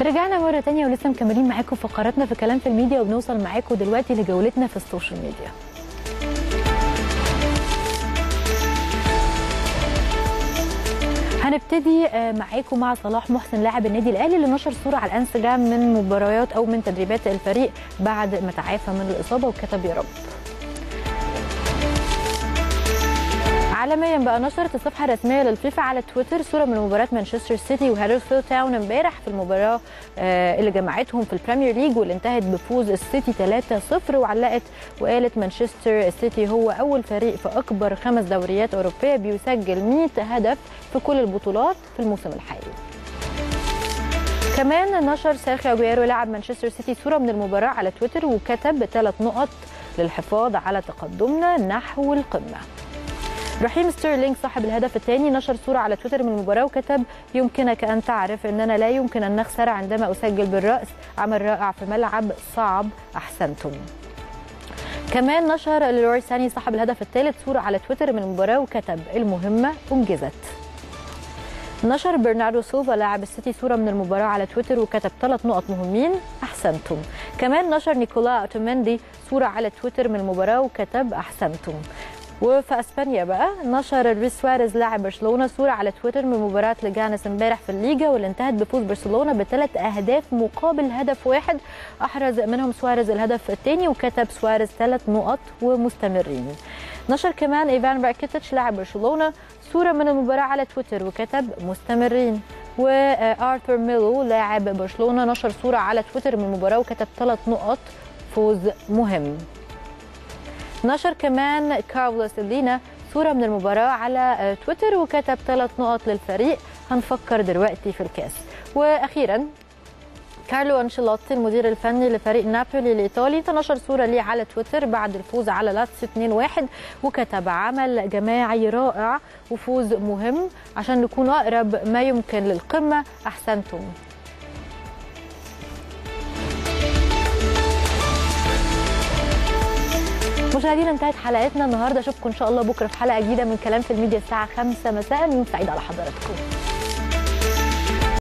ورجعنا مرة تانية ولسه مكملين معاكم فقراتنا في كلام في الميديا وبنوصل معاكم دلوقتي لجولتنا في السوشيال ميديا. هنبتدي آه، معاكم مع صلاح محسن لاعب النادي الأهلي اللي نشر صورة على الإنستجرام من مباريات أو من تدريبات الفريق بعد ما تعافى من الإصابة وكتب يا رب. عالميا بقى نشرت الصفحة الرسمية للفيفا على تويتر صورة من مباراة مانشستر سيتي وهدرسفيلد تاون امبارح في المباراة آه، اللي جمعتهم في البريمير ليج واللي انتهت بفوز السيتي 3-0 وعلقت وقالت مانشستر السيتي هو أول فريق في أكبر خمس دوريات أوروبية بيسجل 100 هدف في كل البطولات في الموسم الحالي. كمان نشر سيرخيو اجويرو لاعب مانشستر سيتي صورة من المباراة على تويتر وكتب ثلاث نقط للحفاظ على تقدمنا نحو القمة. رحيم ستيرلينج صاحب الهدف الثاني نشر صورة على تويتر من المباراة وكتب يمكنك أن تعرف أننا لا يمكن أن نخسر عندما أسجل بالرأس. عمل رائع في ملعب صعب. أحسنتم. كمان نشر ليروي ساني صاحب الهدف الثالث صورة على تويتر من المباراة وكتب المهمة أنجزت. نشر برناردو سيلفا لاعب السيتي صورة من المباراة على تويتر وكتب ثلاث نقط مهمين. أحسنتم. كمان نشر نيكولا أوتومندي صورة على تويتر من المباراة وكتب أحسنتم. وفي أسبانيا بقى نشر لويس سواريز لاعب برشلونة صورة على تويتر من مباراة ليجانيس امبارح في الليجا واللي انتهت بفوز برشلونة بثلاث أهداف مقابل هدف واحد. أحرز منهم سواريز الهدف الثاني وكتب سواريز ثلاث نقط ومستمرين. نشر كمان إيفان راكيتيتش لاعب برشلونة صورة من المباراة على تويتر وكتب مستمرين. وآرثر ميلو لاعب برشلونة نشر صورة على تويتر من المباراة وكتب ثلاث نقط فوز مهم. نشر كمان كارلوس ألينا صورة من المباراة على تويتر وكتب ثلاث نقط للفريق. هنفكر دلوقتي في الكاس. وأخيرا كارلو أنشيلوتي المدير الفني لفريق نابولي الإيطالي تنشر صورة ليه على تويتر بعد الفوز على لاتسيو 2-1 وكتب عمل جماعي رائع وفوز مهم. عشان نكون أقرب ما يمكن للقمة مشاهدينا انتهت حلقتنا. النهارده أشوفكم إن شاء الله بكرة في حلقة جديدة من كلام في الميديا الساعة 5 مساء. يوم سعيد على حضراتكم.